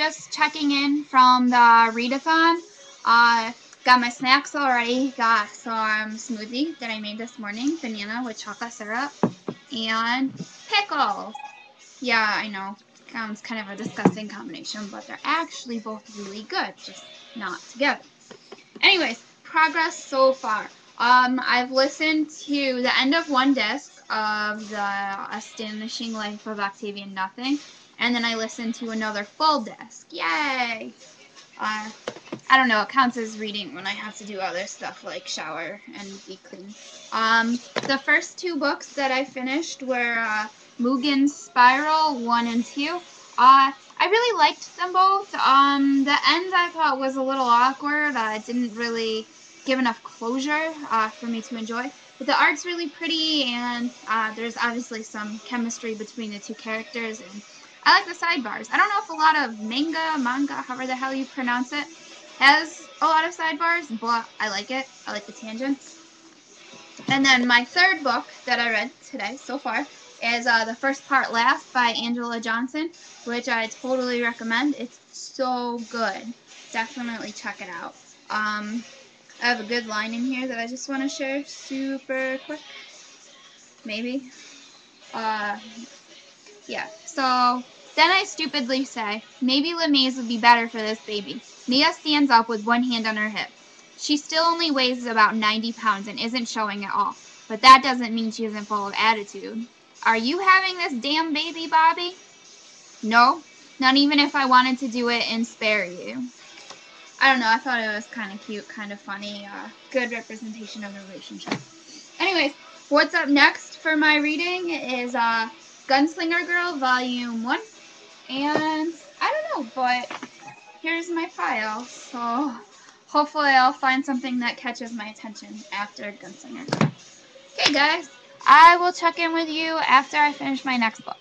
just checking in from the readathon. Uh, got my snacks already. Got some smoothie that I made this morning, banana with chocolate syrup, and pickles. Yeah, I know. Sounds kind of a disgusting combination, but they're actually both really good, just not together. Anyways, progress so far. Um, I've listened to the end of one disc of the Astonishing Life of Octavian Nothing, and then I listened to another full disc. Yay! Uh, I don't know, it counts as reading when I have to do other stuff like shower and be clean. Um, the first two books that I finished were uh, Mugen's Spiral 1 and 2. Uh, I really liked them both. Um, the end I thought was a little awkward. Uh, it didn't really give enough closure uh, for me to enjoy. But the art's really pretty, and uh, there's obviously some chemistry between the two characters, and I like the sidebars. I don't know if a lot of manga, manga, however the hell you pronounce it, has a lot of sidebars, but I like it. I like the tangents. And then my third book that I read today so far is uh, The First Part Last by Angela Johnson, which I totally recommend. It's so good. Definitely check it out. Um, I have a good line in here that I just want to share super quick. Maybe. Uh, yeah. So then I stupidly say, maybe Lamaze would be better for this baby. Mia stands up with one hand on her hip. She still only weighs about 90 pounds and isn't showing at all. But that doesn't mean she isn't full of attitude. Are you having this damn baby, Bobby? No, not even if I wanted to do it and spare you. I don't know, I thought it was kind of cute, kind of funny, uh, good representation of the relationship. Anyways, what's up next for my reading is uh, Gunslinger Girl Volume 1. And I don't know, but here's my file. So hopefully I'll find something that catches my attention after Gunslinger. Okay, guys. I will check in with you after I finish my next book.